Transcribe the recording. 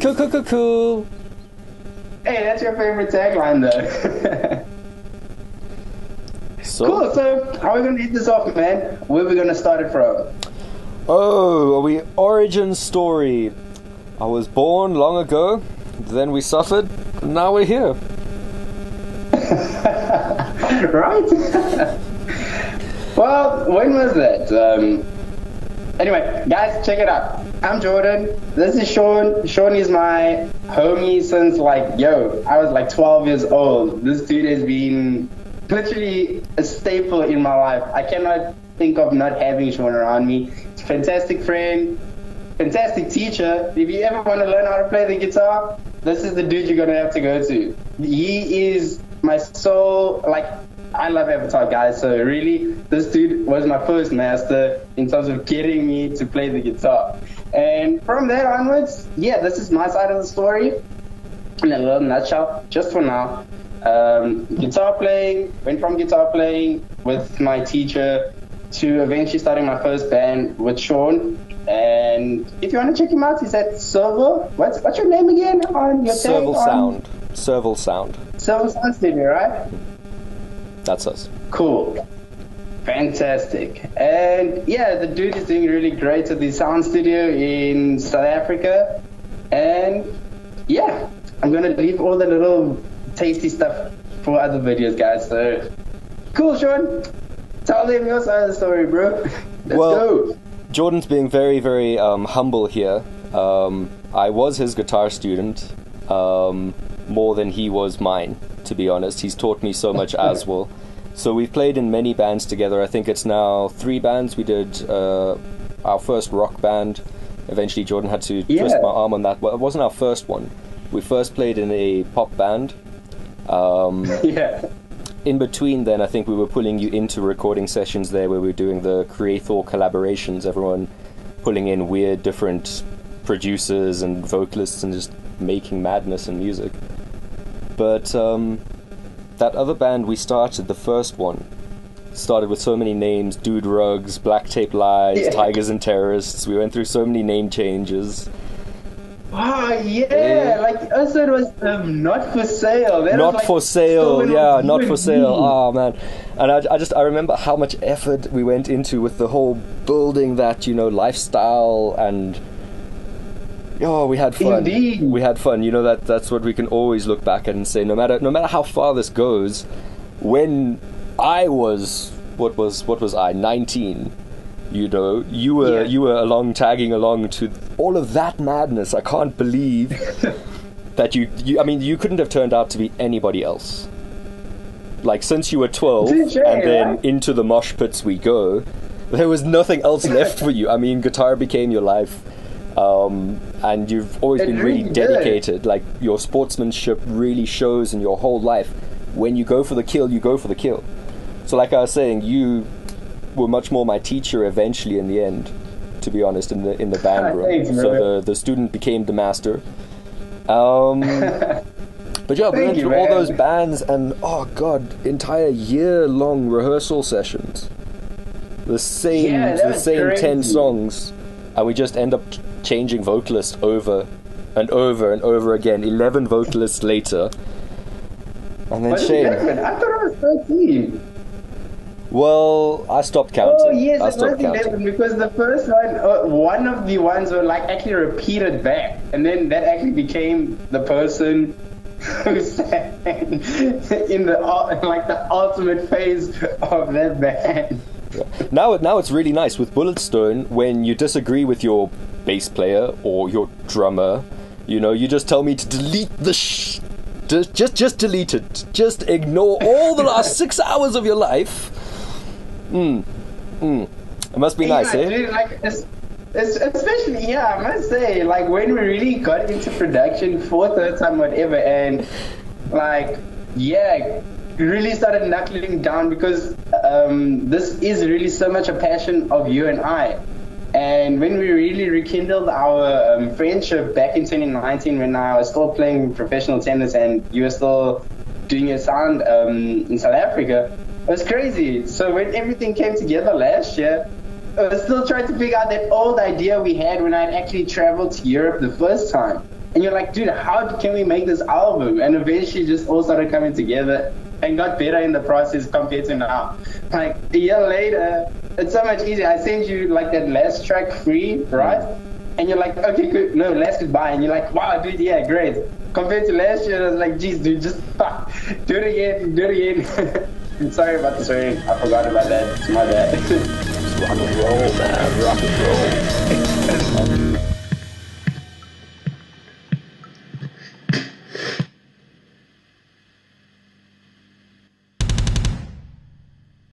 cool. Cool, cool, cool. Hey, that's your favorite tagline, though. So, cool. So, how are we gonna hit this off, man? Where are we gonna start it from? oh, are we origin story? I was born long ago, then we suffered, and now we're here. right? well, when was that? Um, anyway, guys, check it out. I'm Jordan. This is Sean. Sean is my homie since like, yo, I was like 12 years old. This dude has been literally a staple in my life. I cannot think of not having Sean around me. He's a fantastic friend, fantastic teacher. If you ever want to learn how to play the guitar, this is the dude you're gonna have to go to. He is my soul. Like I love Avatar, guys. So really, this dude was my first master in terms of getting me to play the guitar. And from there onwards, yeah, this is my side of the story in a little nutshell. Just for now, um, guitar playing. Went from guitar playing with my teacher to eventually starting my first band with Sean. And if you want to check him out, he's at Serval. What's what's your name again on your on- Sound. Serval Sound. Serval Sound Studio, right? That's us. Cool. Fantastic. And yeah, the dude is doing really great at the sound studio in South Africa. And yeah, I'm gonna leave all the little tasty stuff for other videos, guys. So cool, Sean. Tell them your side of the story, bro. Let's Well- go. Jordan's being very, very um, humble here. Um, I was his guitar student um, more than he was mine, to be honest. He's taught me so much as well. So we've played in many bands together. I think it's now three bands. We did uh, our first rock band. Eventually, Jordan had to twist my arm on that. Well, it wasn't our first one. We first played in a pop band. Um, Yeah. in between then i think we were pulling you into recording sessions there where we were doing the creator collaborations everyone pulling in weird different producers and vocalists and just making madness and music but um, that other band we started the first one started with so many names dude rugs black tape lies Yeah. tigers and terrorists we went through so many name changes Ah, yeah. Yeah. Like also it was um, not for sale. That was, not like, for sale stolen yeah not for sale oh man and I, I just i remember how much effort we went into with the whole building that you know lifestyle and oh we had fun Indeed. we had fun you know that that's what we can always look back at and say no matter no matter how far this goes when i was what was what was i 19 you know you were Yeah. you were along tagging along to all of that madness i can't believe that you, you I mean you couldn't have turned out to be anybody else. Like since you were 12 Touche, and then right? into the mosh pits we go, there was nothing else left for you. I mean guitar became your life. Um, and you've always It been really really did. dedicated. Like your sportsmanship really shows in your whole life. When you go for the kill, you go for the kill. So like I was saying, you were much more my teacher eventually in the end, to be honest, in the in the band room. So the the student became the master. Um, but yeah, we went through all those bands and oh god, entire year long rehearsal sessions. The same, Yeah, the same ten songs, and we just end up changing vocalist over and over and over again. Eleven vocalists later, and then Shane. I thought it was thirteen. Well, I stopped counting. Oh yes, I it was counting. eleven because the first one, uh, one of the ones were like actually repeated back, and then that actually became the person who sang in the like the ultimate phase of that band. Now, now it's really nice with Bulletstone when you disagree with your bass player or your drummer. You know, you just tell me to delete the sh. Just, just, just delete it. Just ignore all the last six hours of your life. Mm, mm. It must be nice, eh? dude, like it's, it's, especially yeah, I must say, like when we really got into production for third time whatever, and like yeah, really started knuckling down because um, this is really so much a passion of you and I. And when we really rekindled our um, friendship back in 2019, when I was still playing professional tennis and you were still doing your sound um, in South Africa. It was crazy. So when everything came together last year, I was still trying to figure out that old idea we had when I'd actually traveled to Europe the first time. And you're like, dude, how can we make this album? And eventually just all started coming together and got better in the process compared to now. Like a year later, it's so much easier. I sent you like that last track free, right? And you're like, okay, good. No, last goodbye. And you're like, wow, dude, yeah, great. Compared to last year, I was like, geez, dude, just fuck. Do it again, do it again. Sorry about the swearing. I forgot about that. It's my bad. rock and roll, man. Rock and roll.